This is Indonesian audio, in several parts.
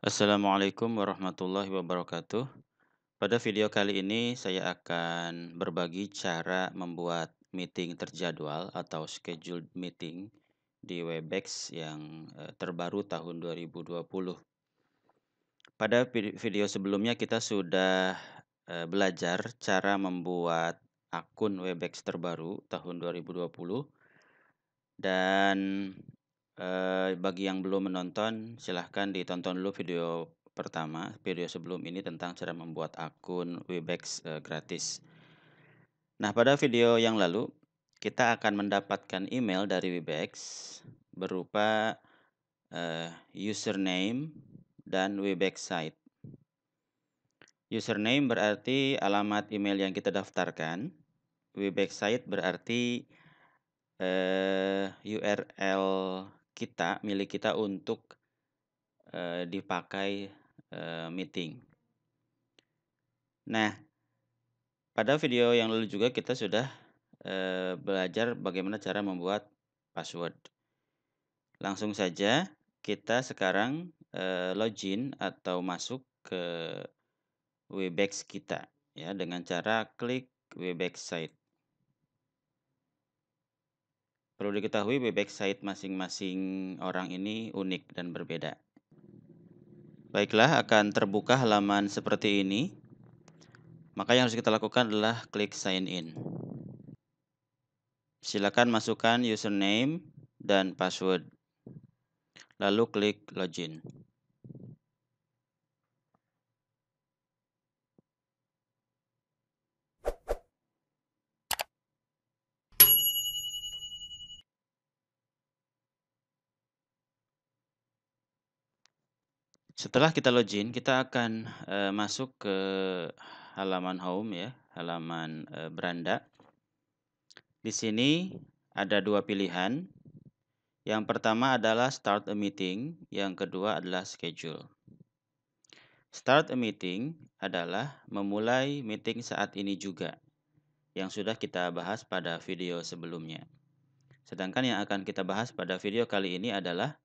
Assalamualaikum warahmatullahi wabarakatuh. Pada video kali ini saya akan berbagi cara membuat meeting terjadwal atau scheduled meeting di Webex yang eh, terbaru tahun 2020. Pada video sebelumnya kita sudah eh, belajar cara membuat akun Webex terbaru tahun 2020 dan Eh, bagi yang belum menonton, silahkan ditonton dulu video pertama, video sebelum ini tentang cara membuat akun Webex uh, gratis. Nah, pada video yang lalu, kita akan mendapatkan email dari Webex berupa uh, username dan Webex site. Username berarti alamat email yang kita daftarkan. Webex site berarti uh, URL kita, milik kita untuk uh, dipakai uh, meeting. Nah, pada video yang lalu juga kita sudah uh, belajar bagaimana cara membuat password. Langsung saja kita sekarang uh, login atau masuk ke Webex kita ya dengan cara klik Webex site. Perlu diketahui Webex site masing-masing orang ini unik dan berbeda. Baiklah, akan terbuka halaman seperti ini. Maka yang harus kita lakukan adalah klik sign in. Silakan masukkan username dan password. Lalu klik login. Setelah kita login, kita akan uh, masuk ke halaman home ya, halaman uh, beranda. Di sini ada dua pilihan. Yang pertama adalah start a meeting, yang kedua adalah schedule. Start a meeting adalah memulai meeting saat ini juga, yang sudah kita bahas pada video sebelumnya. Sedangkan yang akan kita bahas pada video kali ini adalah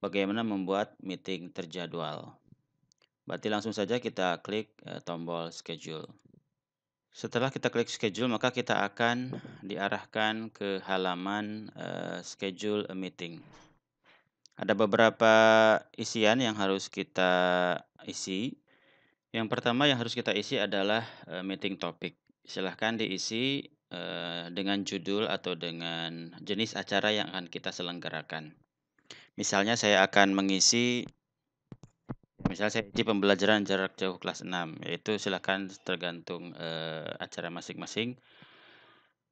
bagaimana membuat meeting terjadwal. Berarti langsung saja kita klik uh, tombol schedule. Setelah kita klik schedule, maka kita akan diarahkan ke halaman uh, schedule a meeting. Ada beberapa isian yang harus kita isi. Yang pertama yang harus kita isi adalah uh, meeting topic. Silahkan diisi dengan judul atau dengan jenis acara yang akan kita selenggarakan. Misalnya saya akan mengisi misalnya saya isi pembelajaran jarak jauh kelas 6, yaitu silakan tergantung uh, acara masing-masing.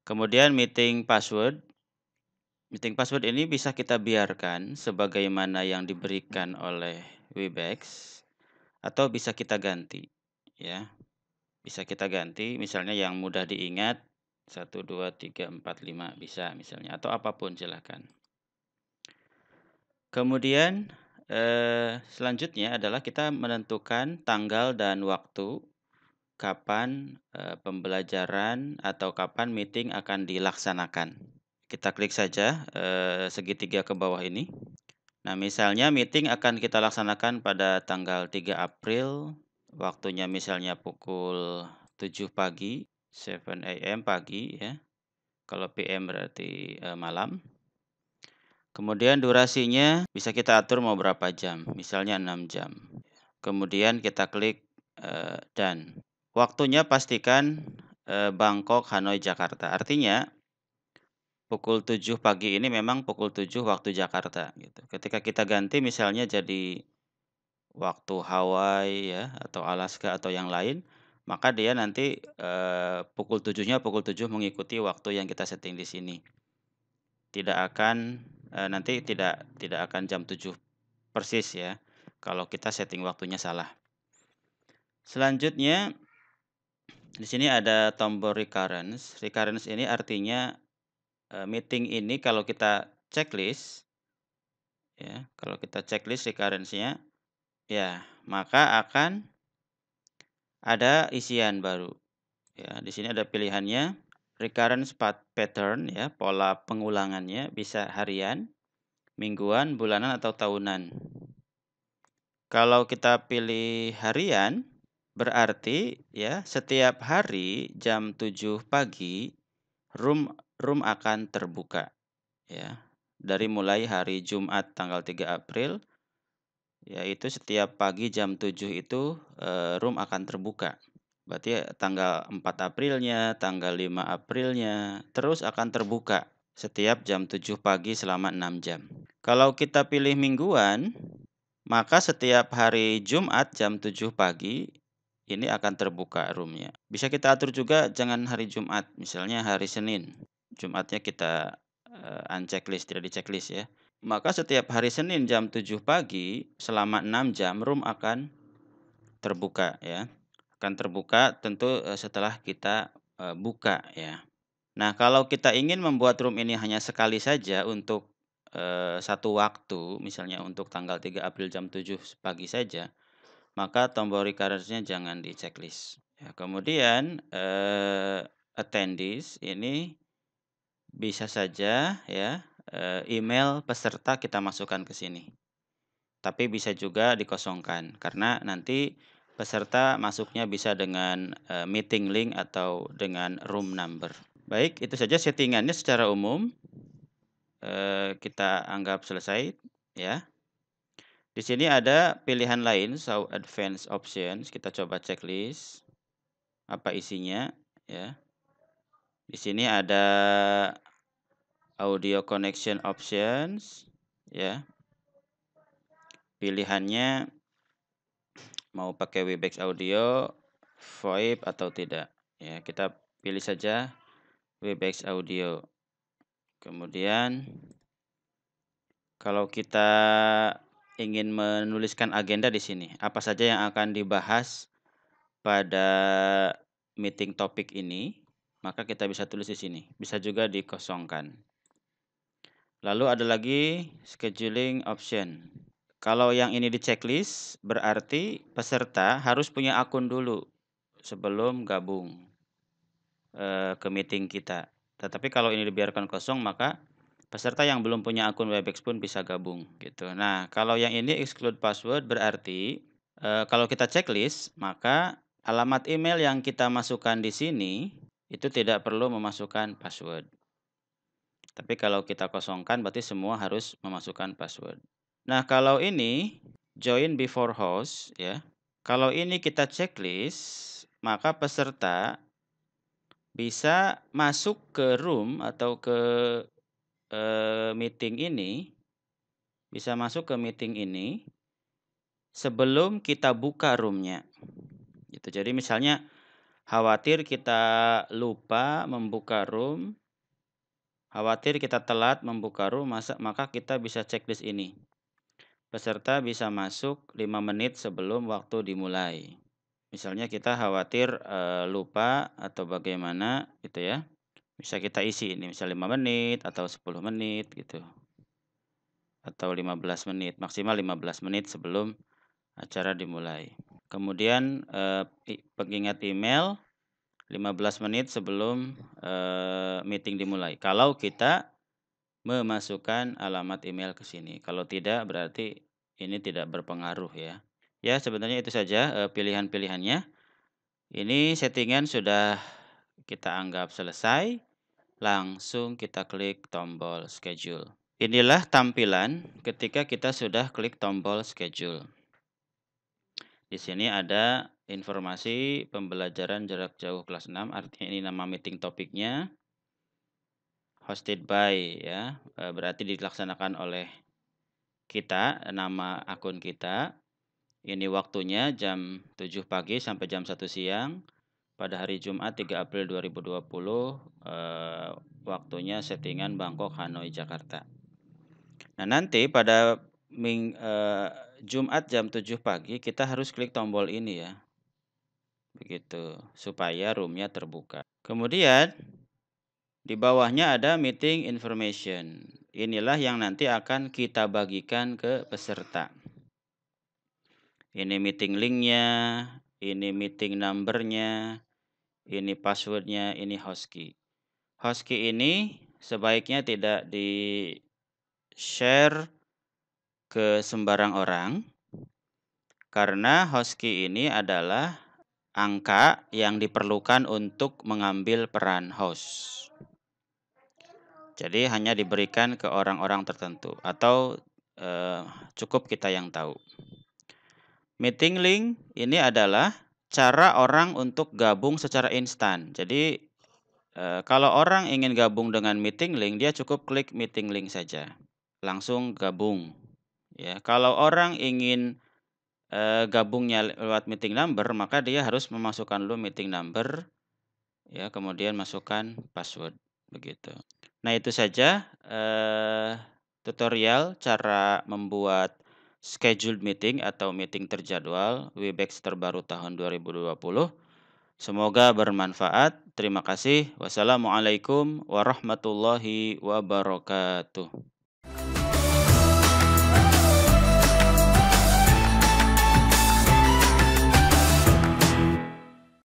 Kemudian meeting password. Meeting password ini bisa kita biarkan sebagaimana yang diberikan oleh Webex atau bisa kita ganti ya. Bisa kita ganti misalnya yang mudah diingat 1 2 3 4 5 bisa misalnya atau apa pun silahkan. Kemudian eh, selanjutnya adalah kita menentukan tanggal dan waktu kapan eh, pembelajaran atau kapan meeting akan dilaksanakan. Kita klik saja eh, segitiga ke bawah ini. Nah, misalnya meeting akan kita laksanakan pada tanggal 3 April, waktunya misalnya pukul 7 pagi, 7 AM pagi ya. Kalau PM berarti eh, malam. Kemudian durasinya bisa kita atur mau berapa jam, misalnya 6 jam. Kemudian kita klik uh, dan waktunya pastikan uh, Bangkok, Hanoi, Jakarta. Artinya pukul 7 pagi ini memang pukul 7 waktu Jakarta gitu. Ketika kita ganti misalnya jadi waktu Hawaii ya atau Alaska atau yang lain, maka dia nanti uh, pukul 7-nya pukul 7 mengikuti waktu yang kita setting di sini. Tidak akan e, nanti tidak tidak akan jam 7 persis ya kalau kita setting waktunya salah. Selanjutnya di sini ada tombol recurrence. Recurrence ini artinya e, meeting ini kalau kita checklist ya, kalau kita checklist recurrence-nya ya, maka akan ada isian baru. Ya, di sini ada pilihannya recurrence pattern ya, pola pengulangannya bisa harian, mingguan, bulanan atau tahunan. Kalau kita pilih harian, berarti ya setiap hari jam 7 pagi room room akan terbuka ya. Dari mulai hari Jumat tanggal 3 April yaitu setiap pagi jam 7 itu eh, room akan terbuka. Berarti tanggal 4 Aprilnya, tanggal 5 Aprilnya terus akan terbuka setiap jam 7 pagi selama 6 jam. Kalau kita pilih mingguan, maka setiap hari Jumat jam 7 pagi ini akan terbuka roomnya. Bisa kita atur juga jangan hari Jumat, misalnya hari Senin. Jumatnya kita uh, unchecklist, tidak di checklist ya. Maka setiap hari Senin jam 7 pagi selama 6 jam room akan terbuka ya. Akan terbuka tentu uh, setelah kita uh, buka ya. Nah, kalau kita ingin membuat room ini hanya sekali saja untuk uh, satu waktu, misalnya untuk tanggal 3 April jam 7 pagi saja, maka tombol recurrence-nya jangan di checklist. Ya, kemudian uh, attendees ini bisa saja ya Eh, email peserta kita masukkan ke sini. Tapi bisa juga dikosongkan karena nanti peserta masuknya bisa dengan eh, meeting link atau dengan room number. Baik, itu saja settingannya secara umum. Eh, kita anggap selesai ya. Di sini ada pilihan lain, so advanced options. Kita coba checklist apa isinya ya. Di sini ada audio connection options ya. Pilihannya mau pakai Webex audio, VoIP atau tidak. Ya, kita pilih saja Webex audio. Kemudian kalau kita ingin menuliskan agenda di sini, apa saja yang akan dibahas pada meeting topik ini, maka kita bisa tulis di sini. Bisa juga dikosongkan. Lalu ada lagi scheduling option. Kalau yang ini di checklist, berarti peserta harus punya akun dulu sebelum gabung e, ke meeting kita. Tetapi kalau ini dibiarkan kosong, maka peserta yang belum punya akun Webex pun bisa gabung gitu. Nah, kalau yang ini exclude password berarti e, kalau kita checklist, maka alamat email yang kita masukkan di sini itu tidak perlu memasukkan password. Tapi kalau kita kosongkan berarti semua harus memasukkan password. Nah, kalau ini join before host ya. Kalau ini kita checklist, maka peserta bisa masuk ke room atau ke uh, meeting ini bisa masuk ke meeting ini sebelum kita buka roomnya. Gitu. Jadi misalnya khawatir kita lupa membuka room Khawatir kita telat membuka room, maka kita bisa checklist ini. Peserta bisa masuk 5 menit sebelum waktu dimulai. Misalnya kita khawatir e, lupa atau bagaimana gitu ya. Bisa kita isi ini, misal 5 menit atau 10 menit gitu. Atau 15 menit, maksimal 15 menit sebelum acara dimulai. Kemudian e, pengingat email 15 menit sebelum uh, meeting dimulai. Kalau kita memasukkan alamat email ke sini. Kalau tidak berarti ini tidak berpengaruh ya. Ya, sebenarnya itu saja uh, pilihan-pilihannya. Ini settingan sudah kita anggap selesai. Langsung kita klik tombol schedule. Inilah tampilan ketika kita sudah klik tombol schedule. Di sini ada informasi pembelajaran jarak jauh kelas 6 artinya ini nama meeting topiknya hosted by ya e, berarti dilaksanakan oleh kita nama akun kita ini waktunya jam 7 pagi sampai jam 1 siang pada hari Jumat 3 April 2020 eh, waktunya settingan Bangkok Hanoi Jakarta nah nanti pada ming, eh, Jumat jam 7 pagi kita harus klik tombol ini ya begitu supaya roomnya terbuka. Kemudian di bawahnya ada meeting information. Inilah yang nanti akan kita bagikan ke peserta. Ini meeting linknya, ini meeting numbernya, ini passwordnya, ini hostkey. Hostkey ini sebaiknya tidak di share ke sembarang orang, Karena host-key ini adalah angka yang diperlukan untuk mengambil peran host. Jadi hanya diberikan ke orang-orang tertentu atau eh, cukup kita yang tahu. Meeting link ini adalah cara orang untuk gabung secara instan. Jadi eh, kalau orang ingin gabung dengan meeting link, dia cukup klik meeting link saja, langsung gabung. Ya, kalau orang ingin eh, gabungnya lewat meeting number, maka dia harus memasukkan dulu meeting number, ya, kemudian masukkan password, begitu. Nah, itu saja eh, tutorial cara membuat scheduled meeting atau meeting terjadwal Webex terbaru tahun 2020. Semoga bermanfaat. Terima kasih. Wassalamualaikum warahmatullahi wabarakatuh.